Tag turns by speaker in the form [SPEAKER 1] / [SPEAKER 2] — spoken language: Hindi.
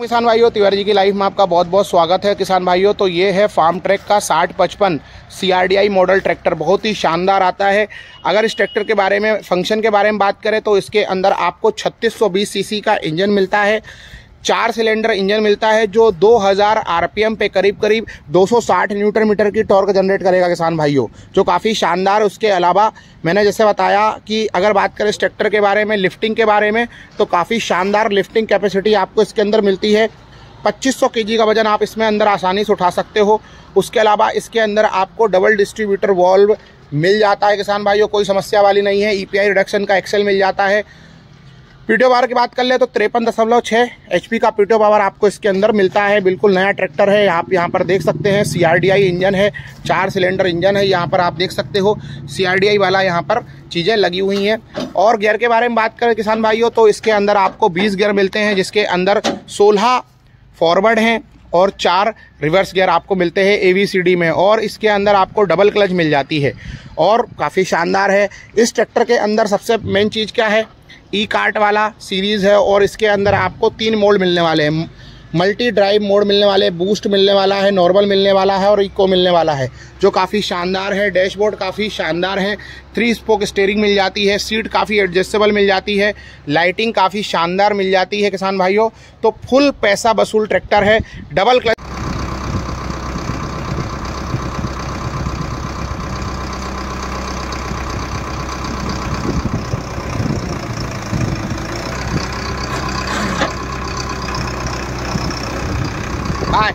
[SPEAKER 1] किसान भाइयों, तिवारी जी की लाइफ में आपका बहुत बहुत स्वागत है। किसान भाइयों तो ये है फार्म ट्रैक का साठ पचपन सी मॉडल ट्रैक्टर बहुत ही शानदार आता है। अगर इस ट्रैक्टर के बारे में फ़ंक्शन के बारे में बात करें तो इसके अंदर आपको 3620 सीसी का इंजन मिलता है। चार सिलेंडर इंजन मिलता है जो 2000 आरपीएम पे करीब करीब 260 न्यूटन मीटर की टॉर्क जनरेट करेगा किसान भाइयों, जो काफ़ी शानदार। उसके अलावा मैंने जैसे बताया कि अगर बात करें इस ट्रैक्टर के बारे में, लिफ्टिंग के बारे में तो काफ़ी शानदार लिफ्टिंग कैपेसिटी आपको इसके अंदर मिलती है। 2500 केजी का वज़न आप इसमें अंदर आसानी से उठा सकते हो। उसके अलावा इसके अंदर आपको डबल डिस्ट्रीब्यूटर वॉल्व मिल जाता है किसान भाइयों, कोई समस्या वाली नहीं है। ईपीआई रिडक्शन का एक्सेल मिल जाता है। पीटीओ पावर की बात कर ले तो तिरपन दशमलव छः एच का पीटो पावर आपको इसके अंदर मिलता है। बिल्कुल नया ट्रैक्टर है। आप यहाँ पर देख सकते हैं सी इंजन है, चार सिलेंडर इंजन है। यहाँ पर आप देख सकते हो सी वाला यहाँ पर चीज़ें लगी हुई हैं। और गियर के बारे में बात करें किसान भाइयों तो इसके अंदर आपको बीस गियर मिलते हैं, जिसके अंदर सोलह फॉरवर्ड हैं और चार रिवर्स गियर आपको मिलते हैं ए वी सी डी में। और इसके अंदर आपको डबल क्लच मिल जाती है। और काफ़ी शानदार है। इस ट्रैक्टर के अंदर सबसे मेन चीज़ क्या है? ई कार्ट वाला सीरीज़ है और इसके अंदर आपको तीन मोड मिलने वाले हैं। मल्टी ड्राइव मोड मिलने वाले बूस्ट मिलने वाला है नॉर्मल मिलने वाला है और इको मिलने वाला है, जो काफ़ी शानदार है। डैशबोर्ड काफ़ी शानदार है। थ्री स्पोक स्टेयरिंग मिल जाती है सीट काफ़ी एडजस्टेबल मिल जाती है लाइटिंग काफ़ी शानदार मिल जाती है, किसान भाइयों। तो फुल पैसा वसूल ट्रैक्टर है। Double clutch 开